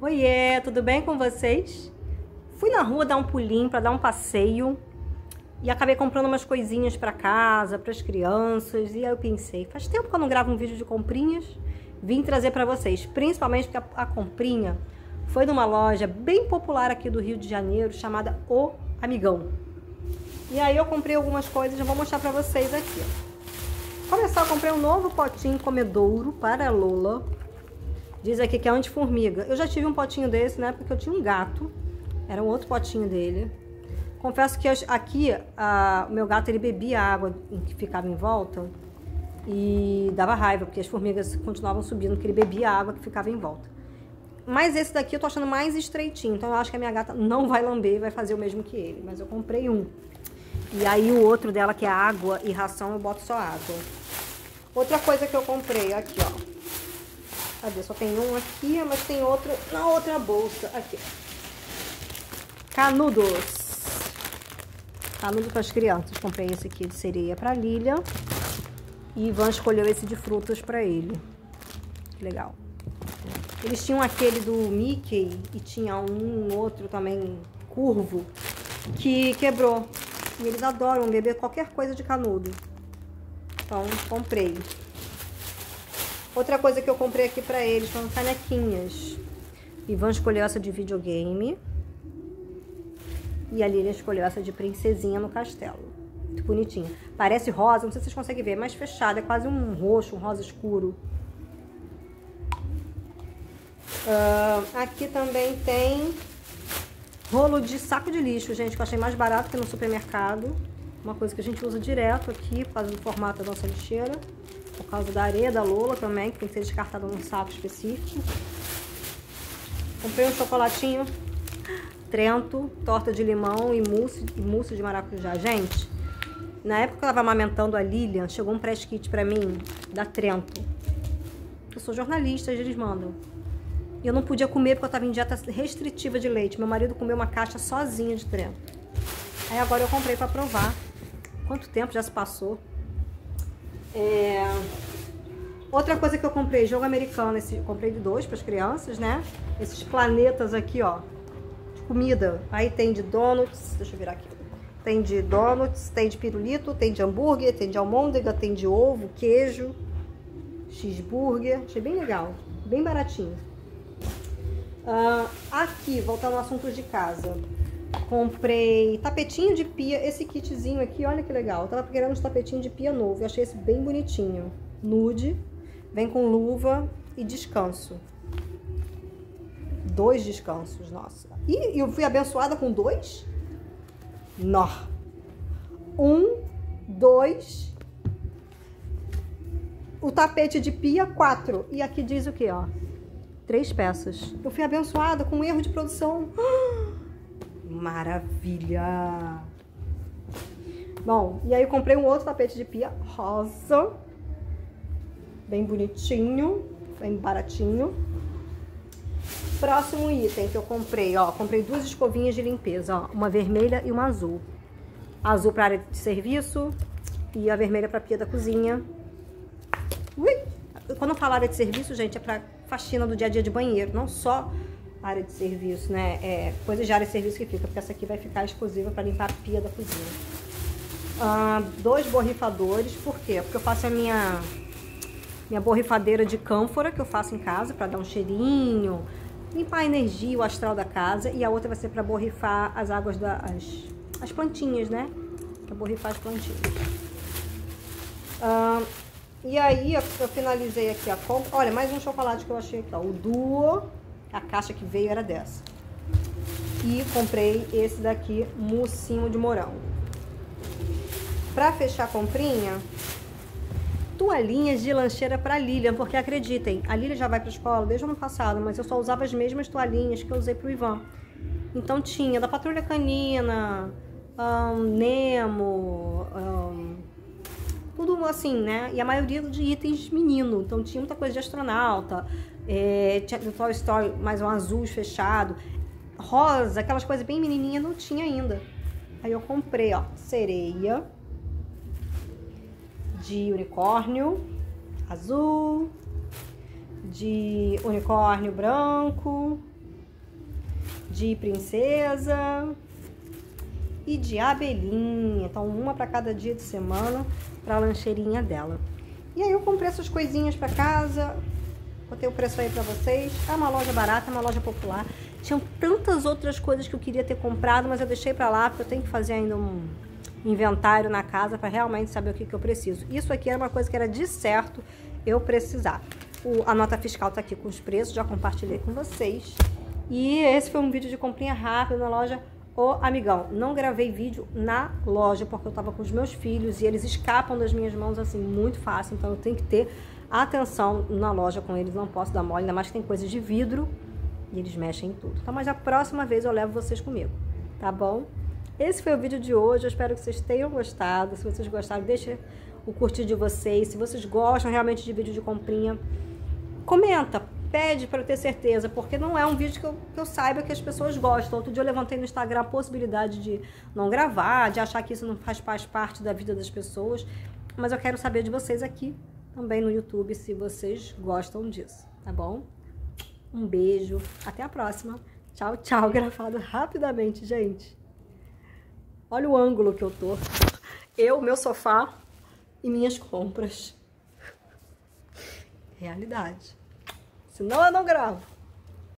Oiê, tudo bem com vocês? Fui na rua dar um pulinho para dar um passeio e acabei comprando umas coisinhas para casa, para as crianças. E aí eu pensei, faz tempo que eu não gravo um vídeo de comprinhas, vim trazer para vocês, principalmente porque a, a comprinha foi numa loja bem popular aqui do Rio de Janeiro chamada O Amigão. E aí eu comprei algumas coisas, já vou mostrar para vocês aqui. Começar, eu comprei um novo potinho comedouro para Lola Diz aqui que é anti-formiga. Eu já tive um potinho desse, né? Porque eu tinha um gato. Era um outro potinho dele. Confesso que aqui o meu gato ele bebia água que ficava em volta e dava raiva, porque as formigas continuavam subindo, porque ele bebia água que ficava em volta. Mas esse daqui eu tô achando mais estreitinho, então eu acho que a minha gata não vai lamber e vai fazer o mesmo que ele. Mas eu comprei um. E aí o outro dela, que é água e ração, eu boto só água. Outra coisa que eu comprei, aqui ó. Cadê? Só tem um aqui, mas tem outro na outra bolsa. Aqui. Canudos. Canudo para as crianças. Comprei esse aqui de sereia para Lilia. E Ivan escolheu esse de frutas para ele. Legal. Eles tinham aquele do Mickey e tinha um outro também curvo que quebrou. E eles adoram beber qualquer coisa de canudo. Então, comprei. Outra coisa que eu comprei aqui pra eles foram canequinhas. Ivan escolheu essa de videogame. E a Lilian escolheu essa de princesinha no castelo. Muito bonitinha. Parece rosa, não sei se vocês conseguem ver, mais fechada. É quase um roxo, um rosa escuro. Uh, aqui também tem rolo de saco de lixo, gente, que eu achei mais barato que no supermercado. Uma coisa que a gente usa direto aqui, por causa do formato da nossa lixeira. Por causa da areia da Lola também, que tem que ser descartada num saco específico. Comprei um chocolatinho Trento, torta de limão e mousse, mousse de maracujá. Gente, na época que eu tava amamentando a Lilian, chegou um press kit pra mim da Trento. Eu sou jornalista, eles mandam. E eu não podia comer porque eu tava em dieta restritiva de leite. Meu marido comeu uma caixa sozinho de Trento. Aí agora eu comprei pra provar. Quanto tempo já se passou? É... Outra coisa que eu comprei, jogo americano, esse, comprei de dois para as crianças, né? Esses planetas aqui, ó, de comida. Aí tem de donuts, deixa eu virar aqui. Tem de donuts, tem de pirulito, tem de hambúrguer, tem de almôndega, tem de ovo, queijo, cheeseburger. Achei bem legal, bem baratinho. Uh, aqui, voltando ao assunto de casa. Comprei tapetinho de pia, esse kitzinho aqui, olha que legal. Eu tava querendo um tapetinho de pia novo, eu achei esse bem bonitinho. Nude, vem com luva e descanso. Dois descansos, nossa. E eu fui abençoada com dois? Nó. Um, dois. O tapete de pia, quatro. E aqui diz o que, ó? Três peças. Eu fui abençoada com um erro de produção. Ah! Maravilha! Bom, e aí eu comprei um outro tapete de pia rosa. Bem bonitinho, bem baratinho. Próximo item que eu comprei, ó, comprei duas escovinhas de limpeza, ó, uma vermelha e uma azul. azul para área de serviço e a vermelha para pia da cozinha. Ui! Quando eu falo área de serviço, gente, é para faxina do dia a dia de banheiro, não só área de serviço, né? É, coisas de área de serviço que fica, porque essa aqui vai ficar exclusiva para limpar a pia da cozinha. Ah, dois borrifadores, por quê? Porque eu faço a minha, minha borrifadeira de cânfora, que eu faço em casa, para dar um cheirinho, limpar a energia, o astral da casa, e a outra vai ser para borrifar as águas das as, as plantinhas, né? Para borrifar as plantinhas. Ah, e aí, eu finalizei aqui a compra. Olha, mais um chocolate que eu achei aqui, ó. O Duo a caixa que veio era dessa. E comprei esse daqui, moussinho de morango. Pra fechar a comprinha, toalhinhas de lancheira para Lilian, porque acreditem, a Lilian já vai para escola desde o ano passado, mas eu só usava as mesmas toalhinhas que eu usei pro Ivan. Então tinha da Patrulha Canina, um, Nemo, um, tudo assim, né? E a maioria de itens menino, então tinha muita coisa de astronauta, é, tinha do Toy Story, mais um azul fechado. Rosa, aquelas coisas bem menininhas, não tinha ainda. Aí eu comprei, ó, sereia de unicórnio azul, de unicórnio branco, de princesa e de abelhinha. Então, uma para cada dia de semana para a lancheirinha dela. E aí eu comprei essas coisinhas para casa, botei o preço aí para vocês. É uma loja barata, é uma loja popular. Tinham tantas outras coisas que eu queria ter comprado, mas eu deixei para lá porque eu tenho que fazer ainda um inventário na casa para realmente saber o que, que eu preciso. Isso aqui era uma coisa que era de certo eu precisar. O, a nota fiscal tá aqui com os preços, já compartilhei com vocês. E esse foi um vídeo de comprinha rápida na loja O Amigão. Não gravei vídeo na loja porque eu tava com os meus filhos e eles escapam das minhas mãos assim muito fácil, então eu tenho que ter atenção na loja com eles, não posso dar mole, ainda mais que tem coisas de vidro e eles mexem em tudo. Então, mas a próxima vez eu levo vocês comigo, tá bom? Esse foi o vídeo de hoje, eu espero que vocês tenham gostado. Se vocês gostaram, deixa o curtir de vocês. Se vocês gostam realmente de vídeo de comprinha, comenta, pede para eu ter certeza, porque não é um vídeo que eu, que eu saiba que as pessoas gostam. Outro dia eu levantei no Instagram a possibilidade de não gravar, de achar que isso não faz, faz parte da vida das pessoas, mas eu quero saber de vocês aqui também no YouTube se vocês gostam disso, tá bom? Um beijo, até a próxima. Tchau, tchau, gravado rapidamente, gente. Olha o ângulo que eu tô. Eu, meu sofá e minhas compras. Realidade. Senão eu não gravo.